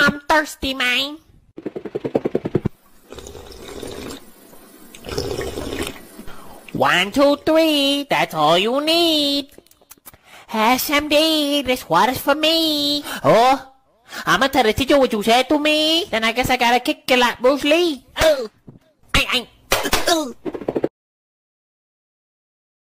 I'm thirsty, man. One, two, three, that's all you need. SMD, this water's for me. Oh, I'm gonna tell the teacher what you said to me. Then I guess I gotta kick your lot, Bruce Lee. Oh, I, I, oh.